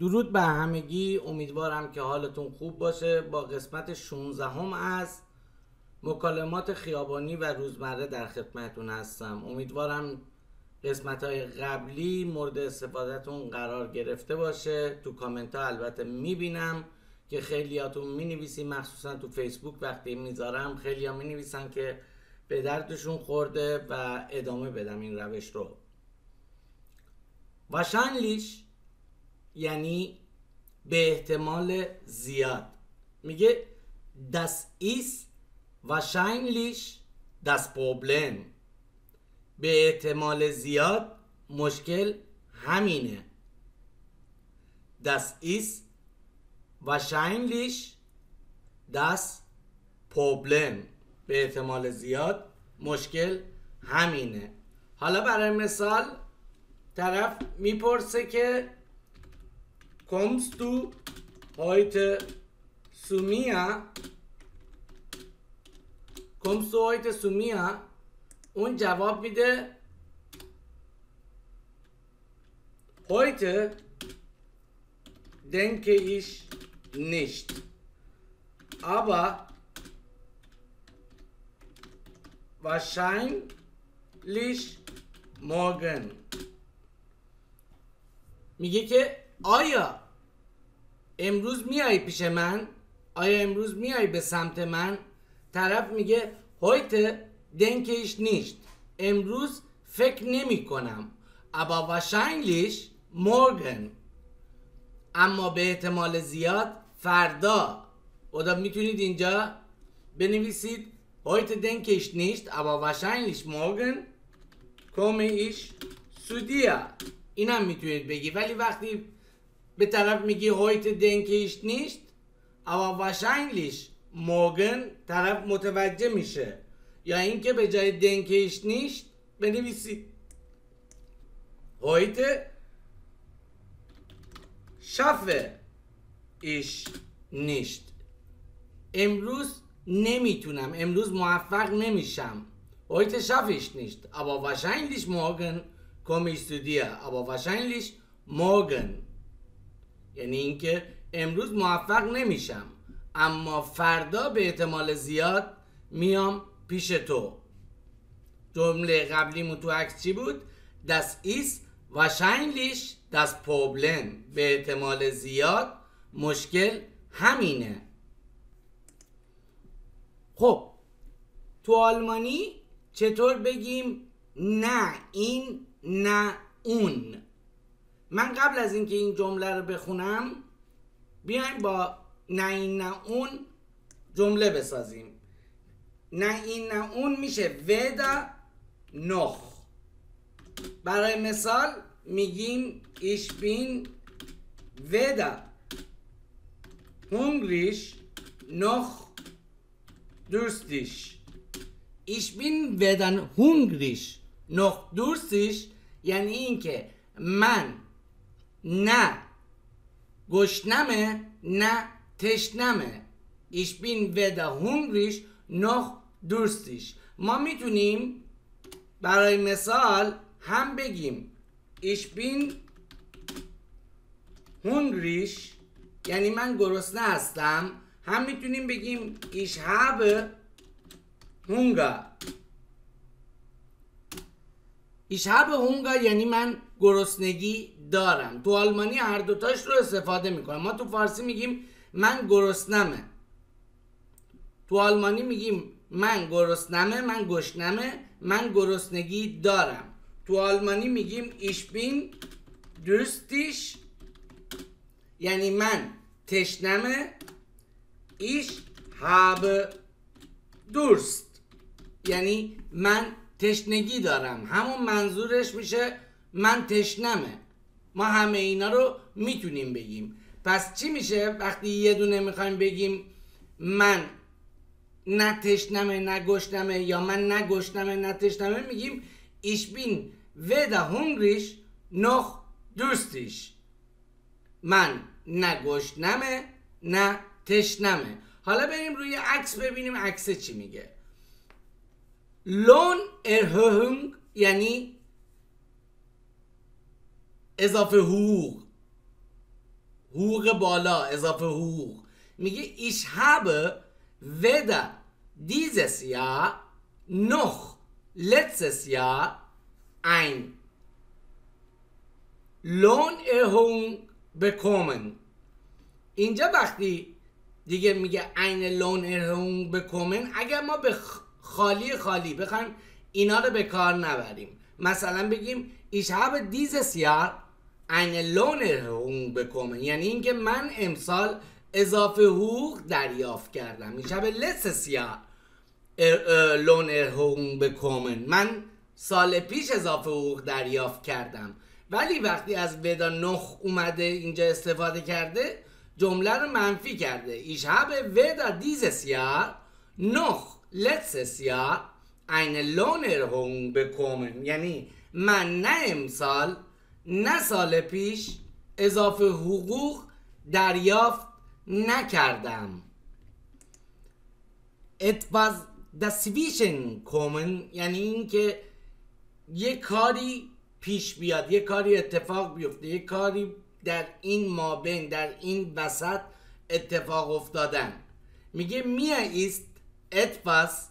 درود به همگی. امیدوارم که حالتون خوب باشه. با قسمت 16 هم از مکالمات خیابانی و روزمره در خدمتون هستم. امیدوارم قسمت های قبلی مورد استفادهتون قرار گرفته باشه. تو کامنت ها البته می‌بینم که خیلیاتون می‌نویسین. مخصوصا تو فیسبوک وقتی می‌ذارم خیلی ها می‌نویسن که به دردشون خورده و ادامه بدم این روش رو. واشانلیش یعنی به احتمال زیاد. میگه das ist wahrscheinlich das Problem. به احتمال زیاد مشکل همینه. Das ist wahrscheinlich das Problem. به احتمال زیاد مشکل همینه. حالا برای مثال طرف می‌پرسه که kommst du heute zu mir kommst du heute zu mir اون جواب میده heute denke ich nicht aber wahrscheinlich morgen میگه که آیا امروز میای پیش من؟ آیا امروز میای به سمت من؟ طرف میگه denke ich nicht امروز فکر نمی کنم aber wahrscheinlich morgen اما به احتمال زیاد فردا. oder می‌تونید اینجا بنویسید. ich nicht aber wahrscheinlich morgen komme ich zu dir اینم می‌تونید بگی. ولی وقتی به طرف میگی denke ich nicht aber wahrscheinlich morgen طرف متوجه میشه یا اینکه به جای ich nicht بنویسی heute schaffe ich nicht امروز نمی‌تونم امروز موفق نمیشم nicht aber wahrscheinlich morgen komme ich zu dir aber wahrscheinlich morgen یعنی اینکه امروز موفق نمیشم. اما فردا به احتمال زیاد میام پیش تو. جمله قبلیمون تو عکس چی بود؟ Das ist wahrscheinlich das Problem. به احتمال زیاد مشکل همینه. خب تو آلمانی چطور بگیم نه این نه اون؟ من قبل از اینکه این جمله رو بخونم بیایم با نه این نه اون جمله بسازیم. نه این نه اون میشه ودا نخ. برای مثال میگیم ich bin weder hungrig noch durstig ich bin weder hungrig noch durstig یعنی اینکه من نه. گشنمه نه. تشنمه. Ich bin weder hungrig noch durstig. ما می‌تونیم برای مثال هم بگیم. Ich bin hungrig یعنی من گرسنه هستم. هم می‌تونیم بگیم. Ich habe Hunger. Ich habe Hunger یعنی من گرسنگی دارم. تو آلمانی هر دوتاش رو استفاده می‌کنم. ما تو فارسی میگیم من گرسنمه. تو آلمانی میگیم من گرسنمه من گشنمه من گرسنگی دارم. تو آلمانی میگیم ich bin durstig یعنی من تشنمه ich habe durst یعنی من تشنگی دارم. همون منظورش میشه من تشنمه. ما همه اینا رو می‌تونیم بگیم. پس چی میشه وقتی یه دونه می‌خوایم بگیم من نه تشنمه نه گشنمه یا من نه گشنمه نه تشنمه میگیم ich bin weder hungrig noch durstig. من نه گشنمه نه تشنمه. حالا بریم روی عکس ببینیم عکس چی میگه. لون ارهوهنگ یعنی اضافه حقوق حقوق بالا اضافه حقوق میگه ich habe weder dieses Jahr noch letztes Jahr ein Lohnerhöhung bekommen اینجا وقتی دیگه میگه ein Lohnerhöhung bekommen اگر ما به خالی خالی. بخوایم اینا رو به کار نبریم. مثلا بگیم ich habe dieses Jahr eine Lohnerhöhung bekommen یعنی اینکه من امسال اضافه حقوق دریافت کردم. ich habe letztes Jahr Lohnerhöhung bekommen من سال پیش اضافه حقوق دریافت کردم. ولی وقتی از ودا نخ اومده اینجا استفاده کرده جمله رو منفی کرده. ich habe weder dieses Jahr noch letztes Jahr eine Lohnerhöhung bekommen. یعنی من نه امسال نه سال پیش اضافه حقوق دریافت نکردم etwas dazwischen kommen یعنی اینکه یه کاری پیش بیاد یه کاری اتفاق بیفته یه کاری در این مابین در این وسط اتفاق افتادن میگه mir ist etwas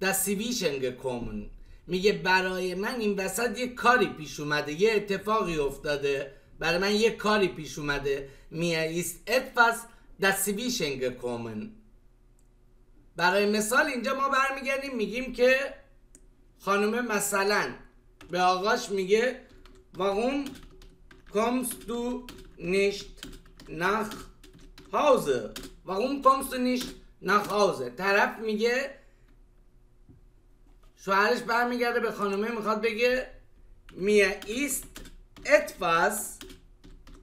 dazwischen gekommen میگه برای من این وسط یه کاری پیش اومده یه اتفاقی افتاده برای من یه کاری پیش اومده mir ist etwas dazwischen gekommen برای مثال اینجا ما برمیگردیم میگیم که خانم مثلا به آقاش میگه warum kommst du nicht nach Hause warum kommst du nicht نه طرف میگه شوهرش برمیگرده به خانومه می‌خواد بگه mir ist etwas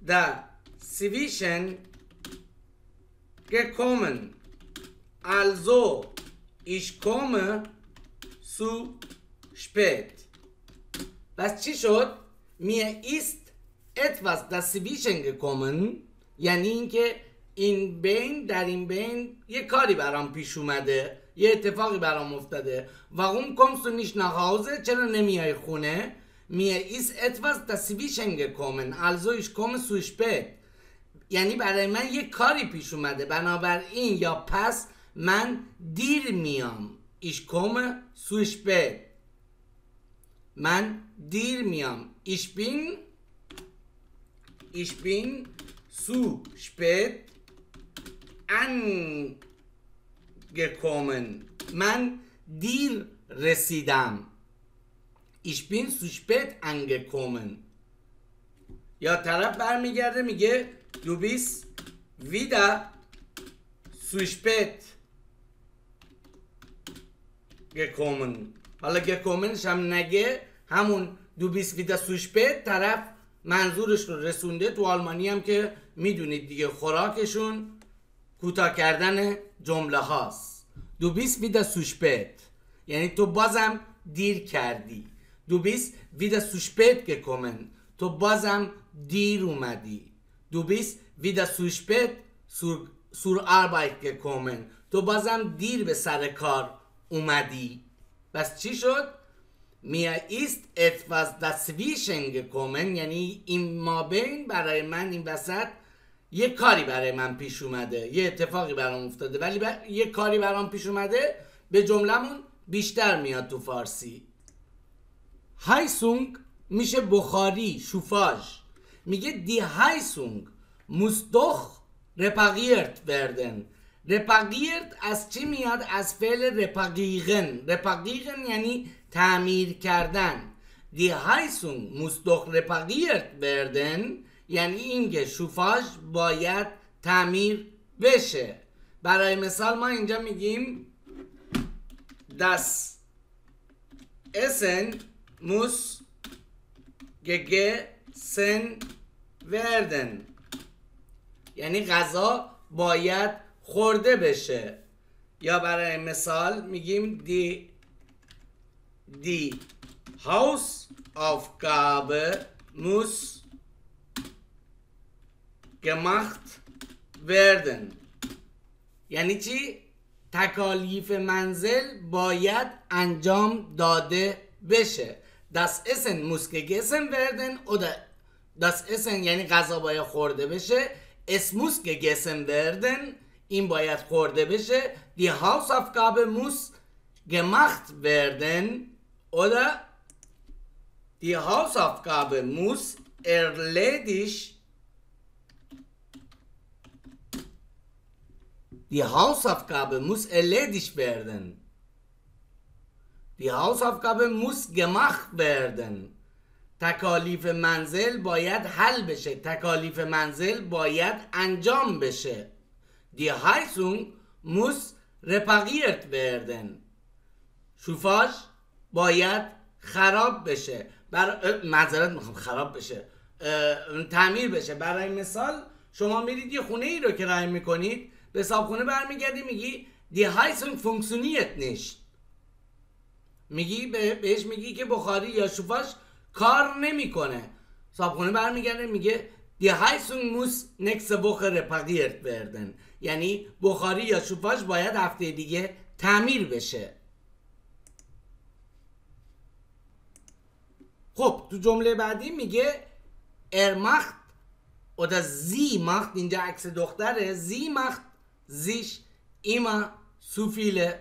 dazwischengekommen also ich komme zu spät پس چی شد؟ mir ist etwas dazwischenge یعنی اینکه این بین در این بین یه کاری برام پیش اومده یه اتفاقی برام افتاده kommst du nicht nach Hause چرا نمیای خونه؟ ist etwas dazwischen gekommen also ich komme zu spät یعنی برای من یه کاری پیش اومده. بنابراین یا پس من دیر میام. ich komme zu spät من دیر میام. ich bin ich bin zu spät angekommen من دیر رسیدم. Ich bin zu spät angekommen. یا طرف برمیگرده میگه du bist wieder zu spät حالا gekommenش هم نگه همون bist wieder zu spät طرف منظورش رو رسونده. تو آلمانی هم که می‌دونید دیگه خوراکشون. کوتاه کردن جمله هاست. دو بیس ویدا سوشپت. یعنی تو بازم دیر کردی. دو بیس ویدا سوشپت که کومن تو بازم دیر اومدی. دو بیس ویدا سوشپت سور, سور آربایت که کومن تو بازم دیر به سر کار اومدی. پس چی شد؟ میا ایست اتواز دسویشنگ کومن یعنی این مابین برای من این وسط یه کاری برای من پیش اومده یه اتفاقی برام افتاده ولی بر... یه کاری برام پیش اومده به جملمون بیشتر میاد تو فارسی. هایسونگ میشه بخاری شوفاژ. میگه دی هایسونگ doch repariert werden repariert از چی میاد؟ از فعل reparieren reparieren یعنی تعمیر کردن. Heizung muss doch repariert werden یعنی اینکه شوفاژ باید تعمیر بشه. برای مثال ما اینجا میگیم das Essen muss gegessen werden یعنی غذا باید خورده بشه. یا برای مثال میگیم دی Die Hausaufgabe muss gemacht werden یعنی چی؟ تکالیف منزل باید انجام داده بشه Das Essen muss gegessen werden oder Das Essen یعنی غذا باید خورده بشه es muss gegessen werden این باید خورده بشه die Hausaufgabe muss gemacht werden oder die Hausaufgabe muss erledigt Die Hausaufgabe muss erledigt werden. Die Hausaufgabe muss gemacht werden. تکالیف منزل باید حل بشه تکالیف منزل باید انجام بشه Die Heizung muss repariert werden. شوفاژ باید خراب بشه بر معذرت می‌خوام خراب بشه تعمیر بشه برای مثال شما میرید یه خونه ای رو که می‌کنید به صابخونه برمیگردی میگی die Heizung funktioniert nicht میگی بهش میگی که بخاری یا شوفاش کار نمی‌کنه. صابخونه برمیگرده میگه die Heizung muss nächste Woche repariert werden. یعنی بخاری یا شوفاش باید هفته دیگه تعمیر بشه. خب تو جمله بعدی میگه ارمخت oder زی مخت اینجا عکس دختره زی مخت sich immer zu viele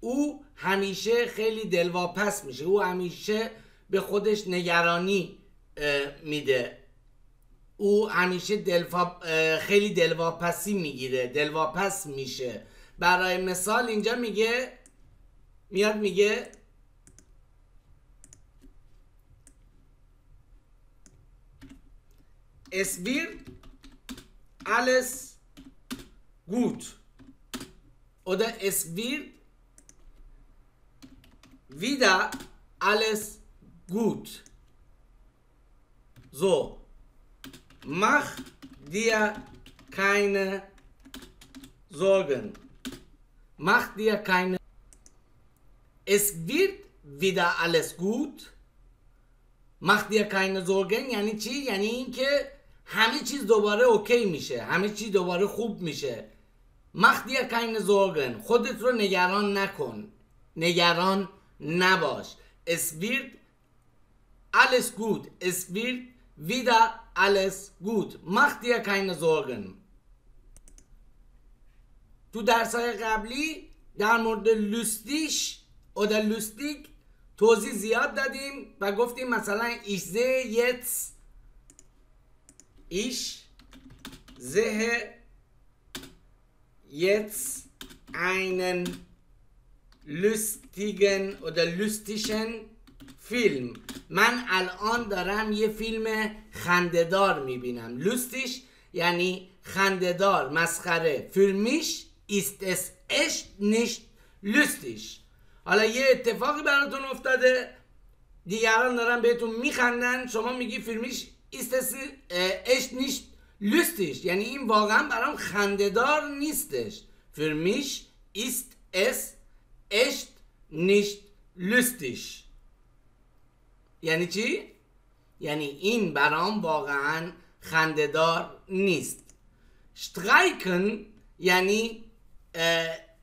او همیشه خیلی دلواپس میشه. او همیشه به خودش نگرانی میده. او همیشه دلفا... خیلی دلواپسی می‌گیره دلواپس میشه. برای مثال اینجا میگه میاد میگه wird alles gut. Oder es wird wieder alles gut. So, mach dir keine Sorgen. Mach dir keine. Es wird wieder alles gut. Mach dir keine Sorgen یعنی چی؟ یعنی اینکه همه چیز دوباره اوکی میشه همه چیز دوباره خوب میشه دیر کین زورگن خودت رو نگران نکن. نگران نباش. es wird alles gut es wird wieder alles gut mach dir keine Sorgen تو درس های قبلی در مورد لوستیش در لوستیک توضیح زیاد دادیم و گفتیم مثلا ایزه یتس ایش زه jetzt einen lustigen oder lustigen فیلم من الان دارم یه فیلم خندهدار می‌بینم لوستیش یعنی خندهدار مسخره فیلمیش ist es echt nicht lustig حالا یه اتفاقی براتون افتاده دیگران دارن بهتون میخندن شما میگی فیلمیش ist es echt nicht lustig یعنی این واقعا برام خندهدار نیستش. für mich ist es echt nicht یعنی چی؟ یعنی این برام واقعا خندهدار نیست. streiken یعنی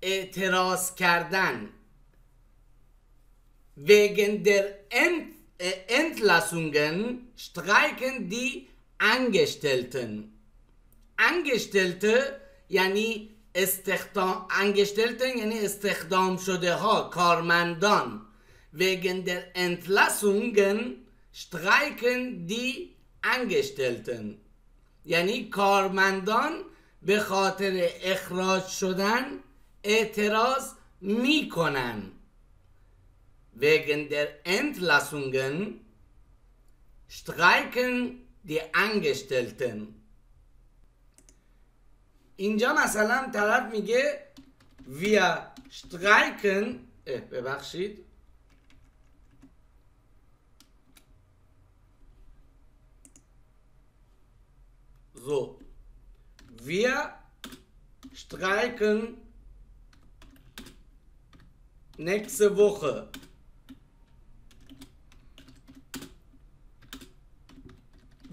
اعتراض کردن. wegen der Entlassungen streiken die Angestellten. Angestellte یعنی استخدام Angestellten یعنی استخدام شده ها کارمندان wegen der Entlassungen streiken die Angestellten یعنی کارمندان به خاطر اخراج شدن اعتراض می‌کنن wegen der Entlassungen streiken die Angestellten اینجا مثلا طرف میگه wir streiken ببخشید So, wir streiken nächste Woche.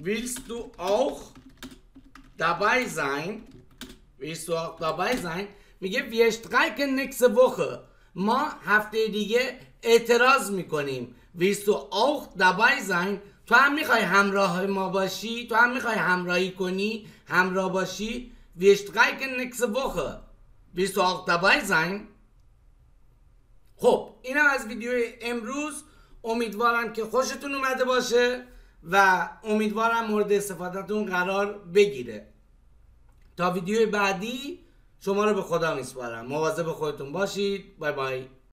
Willst du auch dabei sein? Willst du auch dabei sein? میگه wir streiken nächste Woche ما هفته دیگه اعتراض می‌کنیم willst du auch dabei sein تو هم می‌خوای همراه ما باشی تو هم می‌خوای همراهی کنی همراه باشی wir streiken nächste Woche willst du auch dabei sein خب اینم از ویدیو امروز امیدوارم که خوشتون اومده باشه و امیدوارم مورد استفادهتون قرار بگیره. تا ویدیو بعدی شما رو به خدا میسپارم. مواظب خودتون باشید. بای بای.